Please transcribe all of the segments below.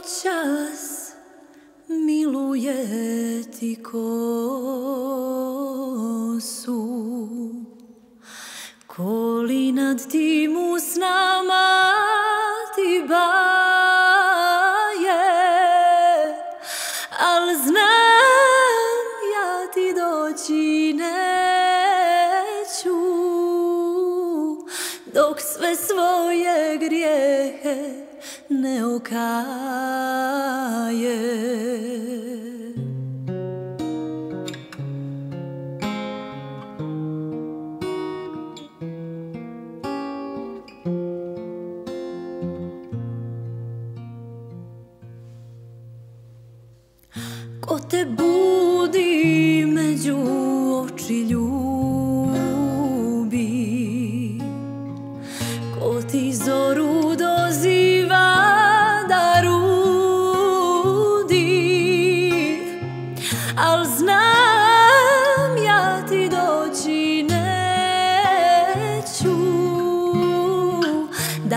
noćas miluje ti kosu. Koli nad tim usnama ti baje Al znam ja ti doći neću. Dok sve svoje grijehe ne okaje. Ko te budi među oči ljubi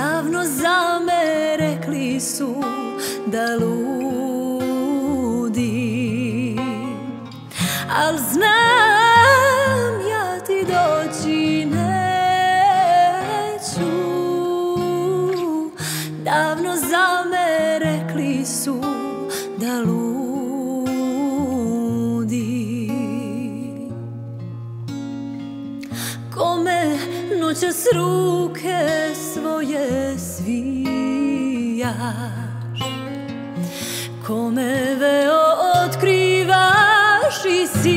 Davno za me rekli su da ludi Al znam Kome noćas ruke svoje svijaš. Kome veo otkrivaš i sijaš.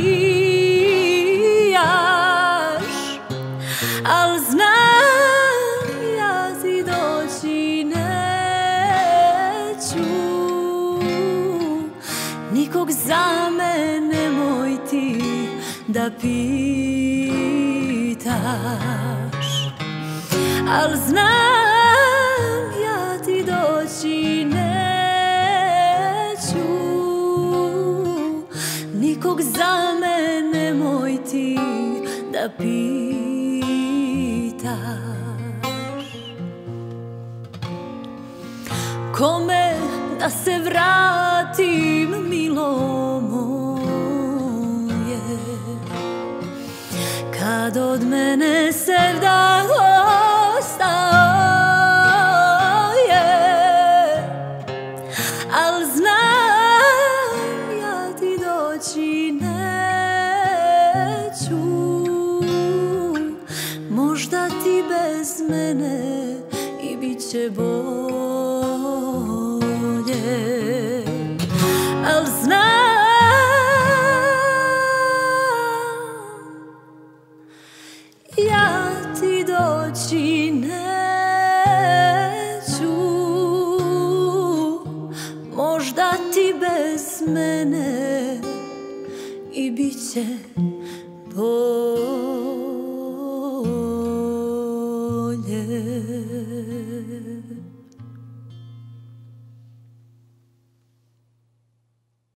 Al znam ja ti doći neću. Nikog za me nemoj ti da pitaš Al znam ja ti doći neću. Nikog za me nemoj ti da pitaš. Kome da se vratim milo bez mene i bit će bolje Al znam ja ti doći neću Možda ti bez mene i bit će bolje good.